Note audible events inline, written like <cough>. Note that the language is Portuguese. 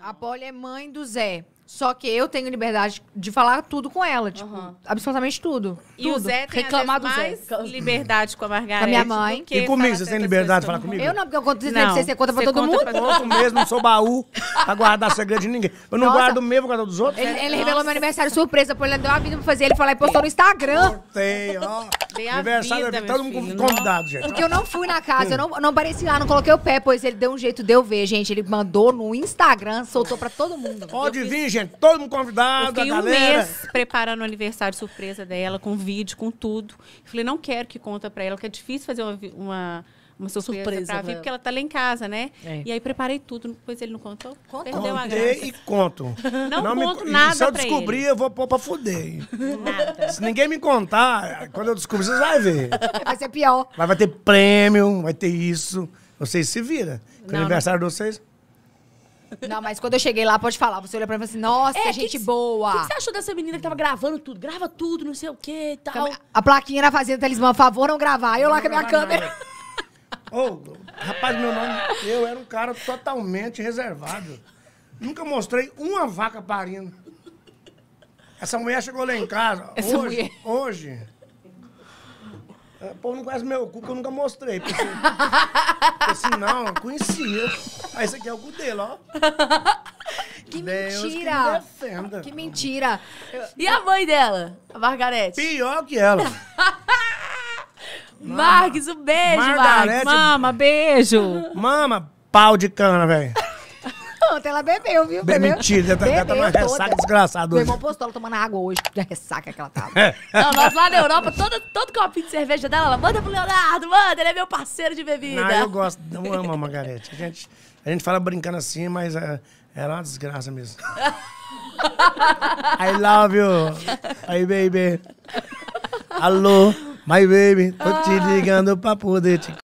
A Polly é mãe do Zé. Só que eu tenho liberdade de falar tudo com ela, tipo, absolutamente tudo. E o Tudo. Zé tem reclamar do vezes, Zé. mais liberdade com a Margareth. Com a minha mãe. E comigo, vocês têm certas liberdade de falar com- comigo? Eu não, porque eu conto Não, pra você, você conta pra você todo conta mundo. pra- Conto mesmo, não sou baú pra guardar segredo de ninguém. Eu não Nossa. guardo o meu, vou guardar dos outros. Ele, ele revelou meu aniversário surpresa, pô, ele deu uma vida pra fazer, ele falou e postou no Instagram. Tem, ó. Dei Aniversário, vida, todo mundo filho. convidado, gente. Porque eu não fui na casa, eu não, não apareci lá, não coloquei o pé, pois ele deu um jeito de eu ver, gente. Ele mandou no Instagram, soltou pra todo mundo. Pode vir, gente. Todo mundo Eu convidado, a fiquei um mês preparando o aniversário surpresa dela, com vídeo, com tudo. Eu falei, não quero que conta pra ela, porque é difícil fazer uma, uma, uma surpresa, Surpresa pra pra ela. porque ela tá lá em casa, né? É. E aí preparei tudo, depois ele não contou. Contou. Perdeu a Contei graça. e <laughs> conto. Não me conto co- e nada Se eu descobrir, ele. eu vou pôr pra fuder. Nada. Se ninguém me contar, quando eu descobrir, vocês vão ver. Vai ser pior. Mas vai ter prêmio, vai ter isso. Vocês se viram. Com o Não, aniversário de vocês. Não, mas quando eu cheguei lá, pode falar. Você olha pra mim e fala assim, nossa, É, gente que- boa. O que, que você achou dessa menina que tava gravando tudo? Grava tudo, não sei o que e tal. A plaquinha na fazenda talismã, por favor, não gravar. Eu lá com a minha câmera. Ô, rapaz, meu nome, eu era um cara totalmente reservado. Nunca mostrei uma vaca parindo. Essa mulher chegou lá em casa. Essa hoje, mulher. hoje. é, O povo não conhece meu cu, que eu nunca mostrei. Porque, assim, não, eu conhecia. Aí esse aqui é o cu dele, ó. Que Deus mentira. que me. Que mentira. E a mãe dela? A Margarete? Pior que ela. <laughs> Marques, um beijo, Marques. Margarete, Mama, beijo. mama, pau de cana, velho. <laughs> Ontem ela bebeu, viu? Bem, Bebeu. mentira, ela tá- tá Bebeu numa ressaca desgraçada Meu hoje. irmão postou ela tomando água hoje, da ressaca que ela tava. <laughs> Não, nós lá na Europa, todo, todo copinho de cerveja dela, ela manda pro Leonardo, manda, ele é meu parceiro de bebida. Não, eu gosto, eu amo a Margarete. A gente, a gente fala brincando assim, mas é, ela é uma desgraça mesmo. <laughs> I love you. Aí, baby. Alô, my baby. Tô te ligando pra poder te